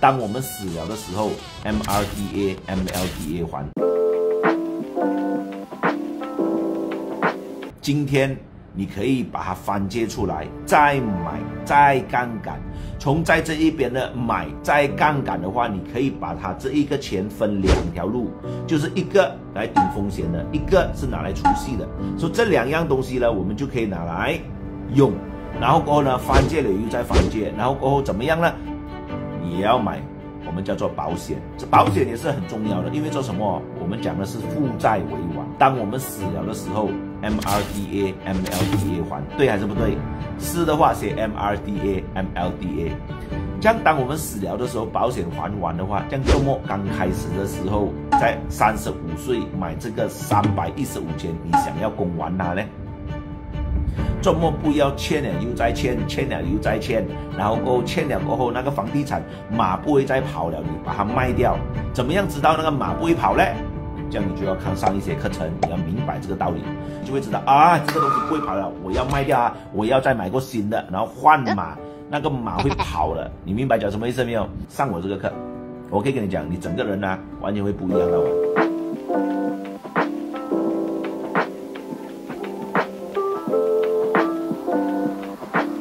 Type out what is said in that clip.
当我们死了的时候，MRDA MLDA 还。今天你可以把它翻借出来，再买再杠杆。从在这一边的买再杠杆的话，你可以把它这一个钱分两条路，就是一个来顶风险的，一个是拿来出息的。所以这两样东西呢，我们就可以拿来用。然后过后呢，翻借了又再翻借，然后过后怎么样呢？也要买，我们叫做保险。这保险也是很重要的，因为做什么？我们讲的是负债为王。当我们死了的时候，MRDA MLDA 还对还是不对？是的话写 MRDA MLDA。这样当我们死了的时候，保险还完的话，这样周末刚开始的时候，在三十五岁买这个三百一十五千，你想要供完它呢？周末不要欠了又再欠，欠了又再欠，然后过后欠了过后，那个房地产马不会再跑了，你把它卖掉，怎么样知道那个马不会跑嘞？这样你就要看上一些课程，你要明白这个道理，就会知道啊，这个东西不会跑了，我要卖掉啊，我要再买个新的，然后换马，那个马会跑了，你明白讲什么意思没有？上我这个课，我可以跟你讲，你整个人呢完全会不一样的。